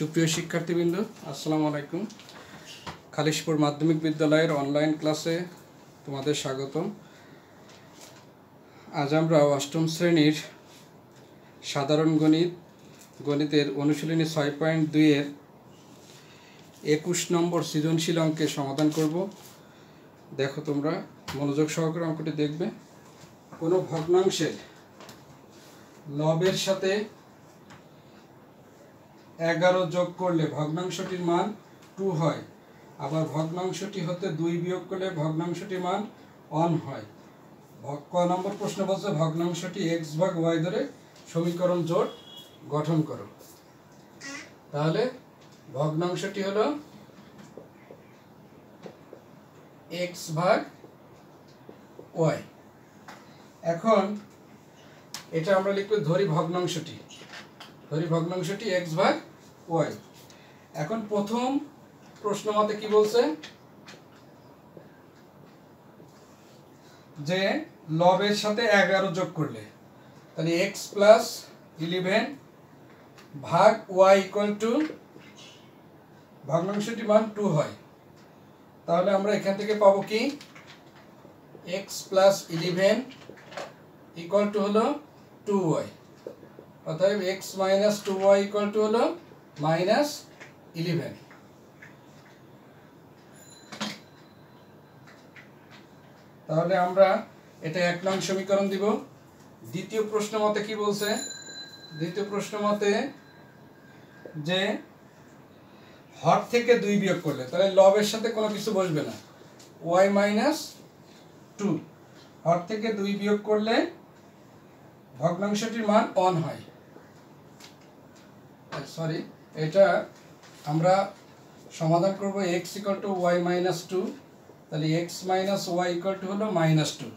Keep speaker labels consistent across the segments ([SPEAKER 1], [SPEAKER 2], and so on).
[SPEAKER 1] সুপ্রিয় শিক্ষার্থীবৃন্দ, আসসালামু আলাইকুম। খালিশপুর মাধ্যমিক বিদ্যালয়ের অনলাইন ক্লাসে তোমাদের স্বাগতম। আজ আমরা অষ্টম শ্রেণির সাধারণ গণিত, গণিতের অনুশীলনী ছয় পয়েন্ট দুইয়ের একুশ নম্বর সৃজনশীল অঙ্কের সমাধান করব। দেখো তোমরা, মনোযোগ সহকারে অঙ্কটি দেখবে। কোনো ভগ্নাংশের লবের সাথে এগারো যোগ করলে ভগ্নাংশটির মান টু হয়। আবার ভগ্নাংশটি হতে দুই বিয়োগ করলে ভগ্নাংশটির মান অন হয়। ক নম্বর প্রশ্ন বলছে, ভগ্নাংশটি এক্স ভাগ ওয়াই ধরে সমীকরণ জোট গঠন করো। তাহলে ভগ্নাংশটি হলো এক্স ভাগ ওয়াই এখন এটা আমরা লিখব ধরি ভগ্নাংশটি। ধরি ভগ্নাংশটি এক্স ভাগ ওয়াই। এখন প্রথম প্রশ্ন মতে কি বলছে? যে লবের সাথে এগারো যোগ করলে, তাহলে এক্স প্লাস ইলেভেন ভাগ ওয়াই ইকুয়াল টু ভগ্নাংশটি মান টু হয়। তাহলে আমরা এখান থেকে পাবো কি? X plus eleven equal to হলো টু ওয়াই অতএব x minus two y equal to হলো মাইনাস ইলেভেন। তাহলে আমরা এটা এক নং সমীকরণ দিব। দ্বিতীয় প্রশ্ন মতে কি বলছে? দ্বিতীয় প্রশ্ন মতে যে হর থেকে দুই বিয়োগ করলে, তাহলে লবের সাথে কোনো কিছু বসবে না। Y minus two. হর থেকে দুই বিয়োগ করলে ভগ্নাংশটির মান অন হয়। সরি এটা আমরা সমাধান করব x equal to y minus two তাহলে x minus y equal to হলো মাইনাস টু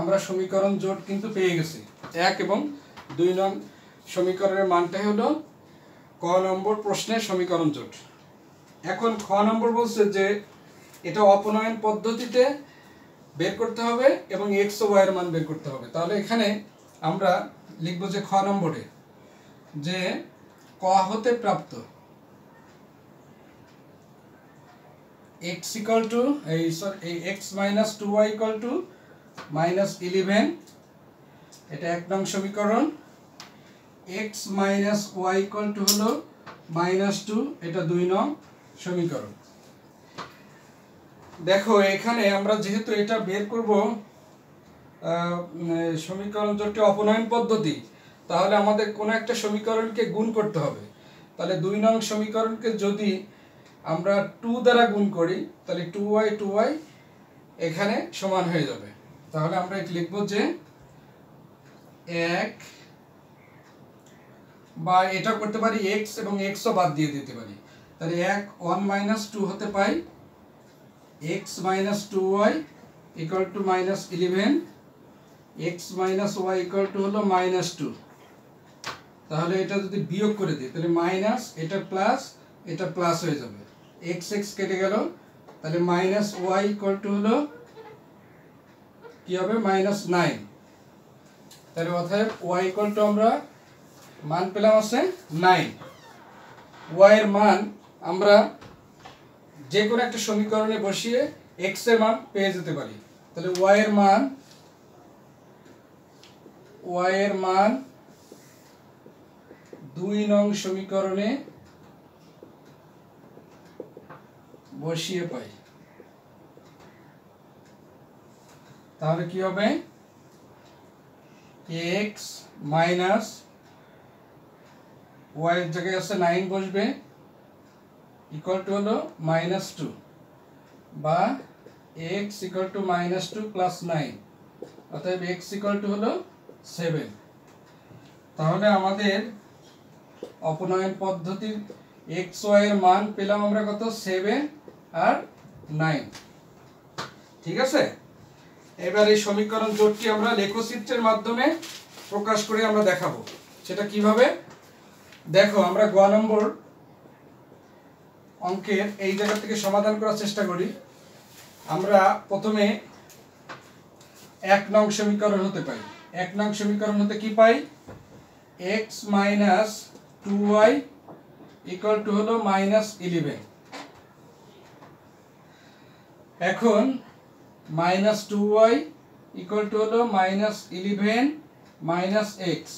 [SPEAKER 1] আমরা সমীকরণ জোট কিন্তু পেয়ে গেছি। এক এবং দুই নং সমীকরণের মানটাই হলো ক নম্বর প্রশ্নের সমীকরণ জোট। এখন খ নম্বর বলছে যে এটা অপনয়ন পদ্ধতিতে বের করতে হবে এবং এক্স ও ওয়াইয়ের মান বের করতে হবে। তাহলে এখানে আমরা লিখব যে খ নম্বরে যে ক হতে প্রাপ্ত? এক্স ইকাল টু এই sorry x minus two y equal to minus eleven এটা এক নং সমীকরণ। X minus y equal to হলো মাইনাস টু এটা দুই নং সমীকরণ। দেখো, এখানে আমরা যেহেতু এটা বের করব সমীকরণ জোটটি অপনয়ন পদ্ধতি তাহলে আমাদের কোনো একটা সমীকরণকে গুণ করতে হবে। তাহলে দুই নং সমীকরণকে যদি আমরা টু দ্বারা গুণ করি, তাহলে টু ওয়াই টু ওয়াই এখানে সমান হয়ে যাবে। তাহলে আমরা লিখব যে এক বা এটা করতে পারি এক্স এবং এক্সও বাদ দিয়ে দিতে পারি। তাহলে এক ওয়ান মাইনাস টু হতে পাই x minus two y equal to minus eleven x minus y equal to হলো মাইনাস টু তাহলে এটা যদি বিয়োগ করে দিই, তাহলে মাইনাস এটা প্লাস এটা প্লাস হয়ে যাবে। এক্স এক্স কেটে গেল, তাহলে মাইনাস ওয়াই ইকুয়াল টু হলো কি হবে? মাইনাস নাইন তাহলে অতএব ওয়াই ইকুয়াল টু আমরা মান পেলাম আছে নাইন ওয়াই এর মান আমরা যে কোনো একটা সমীকরণে বসিয়ে এক্সের মান পেয়ে যেতে পারি। তাহলে ওয়াই এর মান ওয়াই এর মান দুই নং সমীকরণে বসিয়ে পাই। তাহলে কি হবে? এক্স মাইনাস ওয়াই এর জায়গায় আছে নাইন বসবে ইকুয়াল টু হলো মাইনাস টু বা x equal to minus two plus nine অতএব এক্স ইকুয়াল টু হলো সেভেন তাহলে আমাদের অপনয়ন পদ্ধতির এক্স ওয়াই এর মান পেলাম আমরা কত? সেভেন আর নাইন ঠিক আছে? এবার এই সমীকরণ জোটটি আমরা লেখচিত্রের মাধ্যমে প্রকাশ করে আমরা দেখাবো। সেটা কীভাবে? দেখো, আমরা গ নম্বর অঙ্কের এই জায়গা থেকে সমাধান করার চেষ্টা করি। আমরা প্রথমে এক নং সমীকরণ হতে পাই এক নং সমীকরণ হতে কি পাই? X minus two y equal to হলো মাইনাস ইলেভেন এখন minus two y equal to হলো মাইনাস ইলেভেন মাইনাস এক্স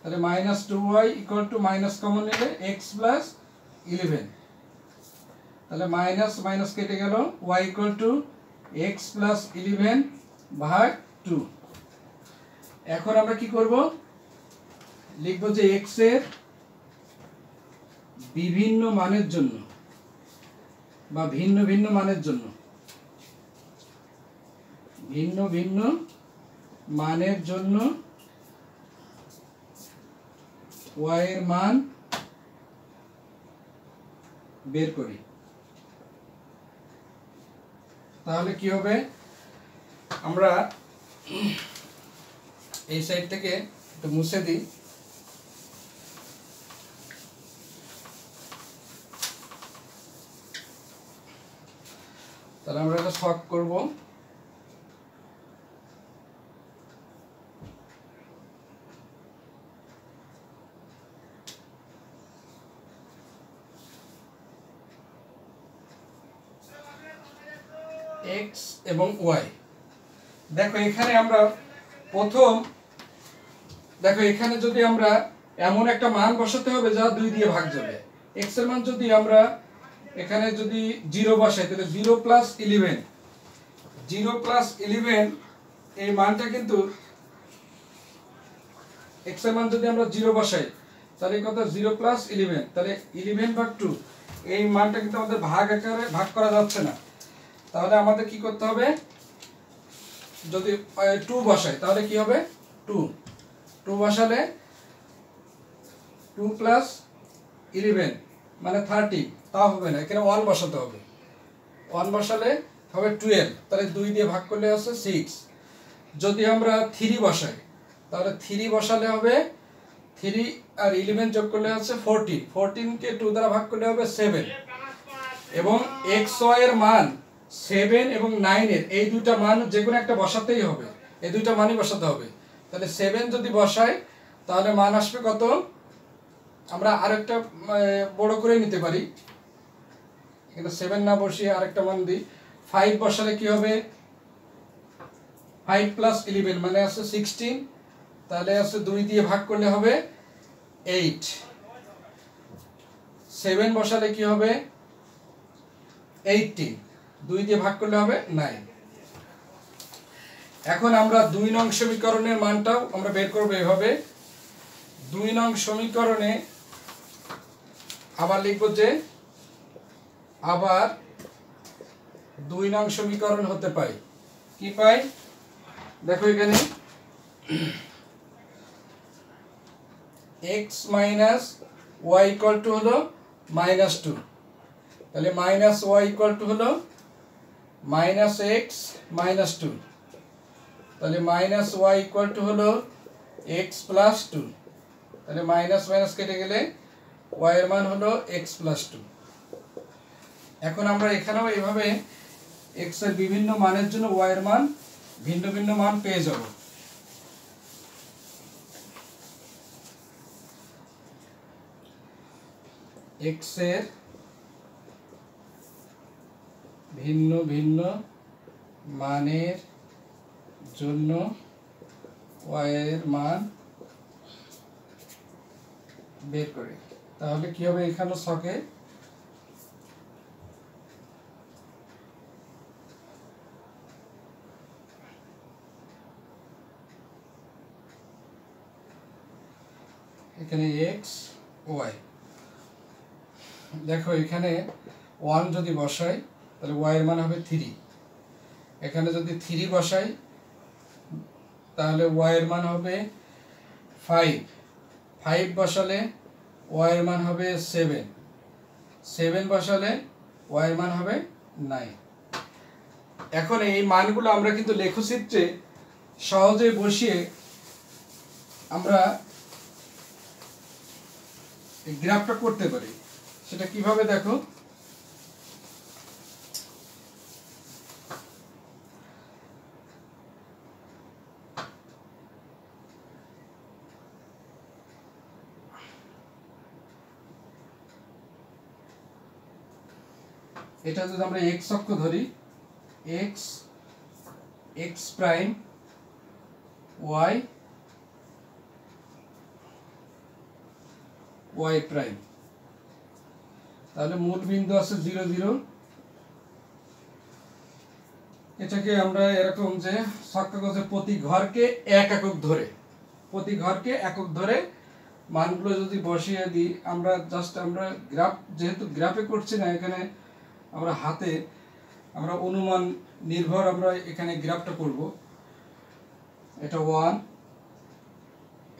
[SPEAKER 1] তাহলে minus two y equal to minus common নিলে এক্স প্লাস ইলেভেন তাহলে মাইনাস মাইনাস কেটে গেল y equal to x plus eleven ভাগ two এখন আমরা কি করব? লিখব যে এক্সের বিভিন্ন মানের জন্য বা ভিন্ন ভিন্ন মানের জন্য। ভিন্ন ভিন্ন মানের জন্য ওয়াই এর মান বের করি। তাহলে কি হবে? আমরা এই সাইড থেকে একটু মুছে দিই। তাহলে আমরা এটা শক করব। এক্স এবং ওয়াই দেখো, এখানে আমরা প্রথম, দেখো, এখানে যদি আমরা এমন একটা মান বসাতে হবে যা দুই দিয়ে ভাগ যাবে। এক্সের মান যদি আমরা এখানে যদি জিরো বসাই, তাহলে zero plus eleven zero plus eleven এই মানটা কিন্তু এক্সের মান যদি আমরা জিরো বসাই, তাহলে কত? জিরো প্লাস ইলেভেন তাহলে ইলেভেন ভাগ টু এই মানটা কিন্তু আমাদের ভাগ আকারে ভাগ করা যাচ্ছে না। তাহলে আমাদের কি করতে হবে? যদি টু বসাই, তাহলে কি হবে? টু টু বসালে টু প্লাস ইলেভেন মানে থার্টি তাও হবে না, এখানে ওয়ান বসাতে হবে। ওয়ান বসালে হবে টুয়েলভ তাহলে দুই দিয়ে ভাগ করলে আছে সিক্স যদি আমরা থ্রি বসাই, তাহলে থ্রি বসালে হবে থ্রি আর ইলেভেন যোগ করলে আছে ফোরটিন ফোরটিনকে টু দ্বারা ভাগ করলে হবে সেভেন এবং এক্সের মান সেভেন এবং নাইনের এই দুইটা মান যে কোনো একটা বসাতেই হবে। এই দুইটা মানই বসাতে হবে। তাহলে সেভেন যদি বসাই, তাহলে মান আসবে কত? আমরা আরেকটা বড় করে নিতে পারি। এখানে সেভেন না বসিয়ে আরেকটা মান দিই। ফাইভ বসালে কি হবে? ফাইভ প্লাস ইলেভেন মানে আছে সিক্সটিন তাহলে আছে দুই দিয়ে ভাগ করলে হবে এইট সেভেন বসালে কি হবে? এইটিন দুই দিয়ে ভাগ করলে হবে নাইন এখন আমরা দুই নং সমীকরণের মানটাও আমরা বের করব এভাবে। দুই নং সমীকরণে আবার লিখব যে আবার দুই নং সমীকরণ হতে পাই। কি পাই? দেখো এখানে। X minus y equal to হলো মাইনাস টু। তাহলে মাইনাস ওয়াই ইকুয়াল টু হলো মাইনাস এক্স মাইনাস টু। তাহলে মাইনাস ওয়াই ইকুয়াল টু হলো এক্স প্লাস টু। তাহলে মাইনাস মাইনাস কেটে গেলে ওয়াই এর মান হলো এক্স প্লাস টু। এখন আমরা এখানেও এইভাবে এক্সের বিভিন্ন মানের জন্য ওয়াই এর মান ভিন্ন ভিন্ন মান পেয়ে যাব। এক্সের ভিন্ন ভিন্ন মানের জন্য ওয়াই এর মান বের করি। তাহলে কি হবে এখানে ছকে এখানে এক্স ওয়াই দেখো এখানে ওয়ান যদি বসাই, তাহলে ওয়াই এর মান হবে থ্রি এখানে যদি থ্রি বসাই, তাহলে ওয়াই এর মান হবে ফাইভ ফাইভ বসালে ওয়াই এর মান হবে সেভেন সেভেন বসালে ওয়াই এর মান হবে নাইন এখন এই মানগুলো আমরা কিন্তু লেখচিত্রে সহজে বসিয়ে আমরা এই গ্রাফটা করতে পারি। সেটা কীভাবে দেখো? এটা যদি আমরা এক্স অক্ষ ধরি x x prime y y prime তাহলে মূল বিন্দু আছে জিরো জিরো। এটাকে আমরা এরকম যে সক্কাগজে প্রতি ঘরকে এক একক ধরে, প্রতি ঘরকে একক ধরে মানগুলো যদি বসিয়ে দিই, আমরা জাস্ট আমরা গ্রাফ যেহেতু গ্রাফে করছি না, এখানে আমরা হাতে আমরা অনুমান নির্ভর আমরা এখানে গ্রাফটা করব। এটা ওয়ান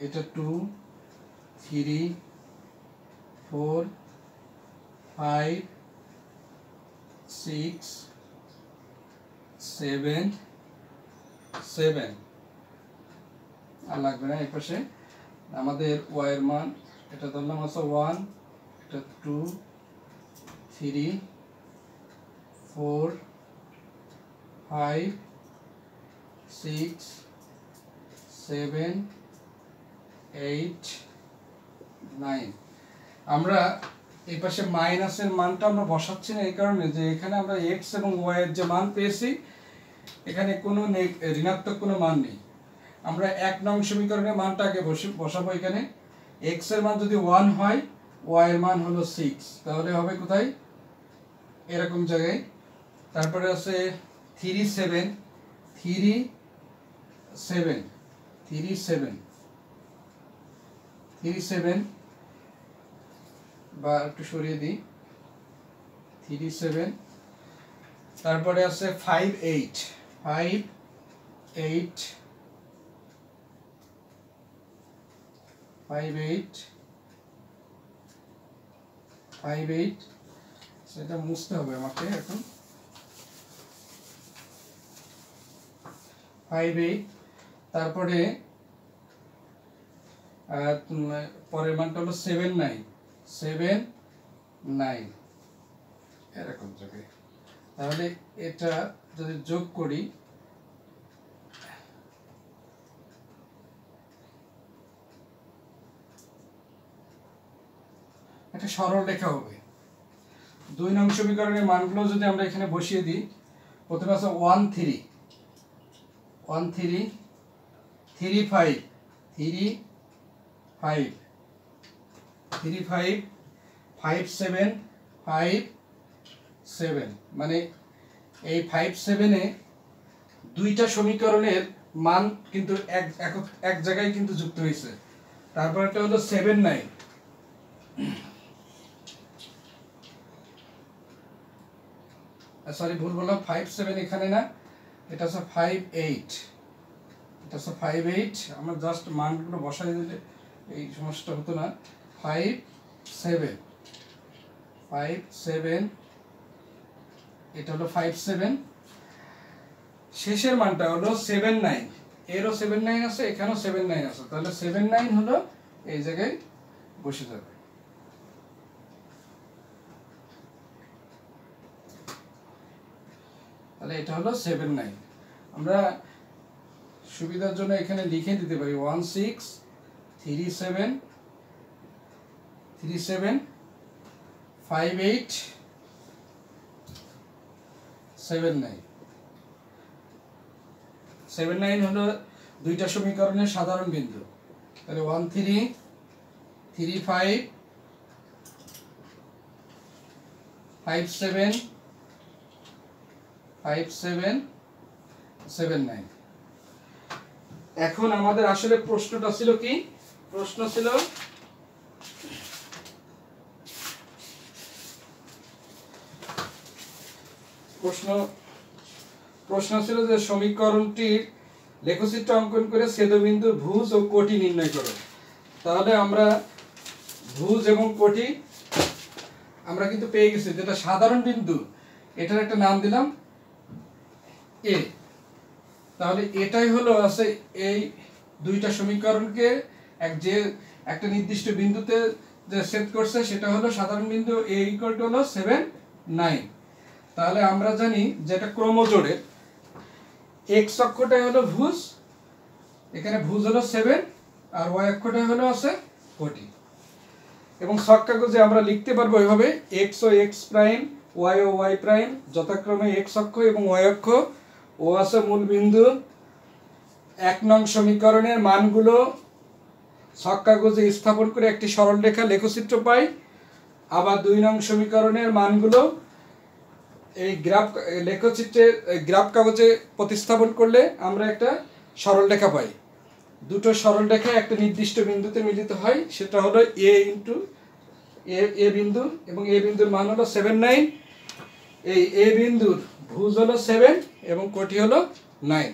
[SPEAKER 1] এটা two three four, five, six, seven seven. আর লাগবে না এই পাশে। আমাদের ওয়াইয়ের মান, এটা ধরলাম আছে ওয়ান এটা two three four five six seven eight nine আমরা এই পাশে মাইনাসের মানটা আমরা বসাচ্ছি না এই কারণে যে এখানে আমরা এক্স এবং ওয়াই এর যে মান পেয়েছি, এখানে কোনো ঋণাত্মক কোনো মান নেই। আমরা এক নং সমীকরণের মানটা আগে বসে বসাবো এখানে। এক্সের মান যদি ওয়ান হয় ওয়াই এর মান হলো সিক্স তাহলে হবে কোথায়? এরকম জায়গায়। তারপরে আছে three seven three seven three seven three seven বা একটু সরিয়ে দিই। থ্রি সেভেন তারপরে আছে five eight five eight five eight five eight সেটা মুছতে হবে আমাকে এখন। ফাইভ এইট তারপরে পরের মানটা হলো সেভেন নাইন সেভেন নাইন। এরকম জায়গায় তাহলে এটা যদি যোগ করি, একটা সরল রেখা হবে। দুই নং সমীকরণের মানগুলো যদি আমরা এখানে বসিয়ে দিই, প্রথমে আছে one three one three three five three five three five five seven five seven মানে এই ফাইভ সেভেনে দুইটা সমীকরণের মান কিন্তু এক জায়গায় কিন্তু যুক্ত হয়েছে। তারপরটা হলো সেভেন নাইন সরি ভুল বললাম ফাইভ সেভেন এখানে না, এটা হচ্ছে ফাইভ এইট এটা হচ্ছে ফাইভ এইট আমরা জাস্ট মানগুলো বসাই দিলে এই সমস্যাটা হতো না। ফাইভ সেভেন ফাইভ সেভেন এটা হলো ফাইভ সেভেন শেষের মানটা হলো সেভেন নাইন এরও সেভেন নাইন আছে, এখানেও সেভেন নাইন আছে। তাহলে সেভেন নাইন হলো এই জায়গায় বসে যাবে। তাহলে এটা হলো সেভেন নাইন আমরা সুবিধার জন্য এখানে লিখে দিতে পারি one six three seven three seven five eight seven nine seven nine হলো দুইটা সমীকরণের সাধারণ বিন্দু। তাহলে one three three five five seven five seven seven nine এখন আমাদের আসলে প্রশ্নটা ছিল কি? প্রশ্ন ছিল প্রশ্ন প্রশ্ন ছিল যে সমীকরণটির লেখচিত্র অঙ্কন করে ছেদবিন্দুর ভুজ ও কোটি নির্ণয় করো। তাহলে আমরা ভুজ এবং কোটি আমরা কিন্তু পেয়ে গেছি, যেটা সাধারণ বিন্দু, এটার একটা নাম দিলাম এ তাহলে এটাই হলো আছে এই দুইটা সমীকরণকে এক যে একটা নির্দিষ্ট বিন্দুতে যে সেট করছে, সেটা হলো সাধারণ বিন্দু এ ইকুয়াল টু হলো সেভেন নাইন তাহলে আমরা জানি যেটা ক্রমজোড়ে এক্স অক্ষটাই হলো ভুজ, এখানে ভুজ হলো সেভেন, আর ওয়াই অক্ষটাই হলো আছে কোটি। এবং শখ কাগজে আমরা লিখতে পারব এভাবে এক্স ও এক্স প্রাইম ওয়াই ও ওয়াই প্রাইম যথাক্রমে এক্স অক্ষ এবং ওয়াই অক্ষ, ও আছে মূল বিন্দু এক নং সমীকরণের মানগুলো ছক কাগজে স্থাপন করে একটি সরলরেখা লেখচিত্র পাই, আবার দুই নং সমীকরণের মানগুলো এই গ্রাফ লেখচিত্রে গ্রাফ কাগজে প্রতিস্থাপন করলে আমরা একটা সরলরেখা পাই। দুটো সরলরেখা একটা নির্দিষ্ট বিন্দুতে মিলিত হয়, সেটা হলো এ ইন্টু এ এ বিন্দু এবং এ বিন্দুর মান হলো সেভেন নাইন এই এ বিন্দুর ভুজ হলো সেভেন এবং কোটি হলো নাইন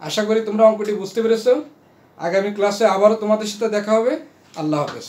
[SPEAKER 1] আশা করি তোমরা অঙ্কটি বুঝতে পেরেছ। আগামী ক্লাসে আবারও তোমাদের সাথে দেখা হবে। আল্লাহ হাফেজ।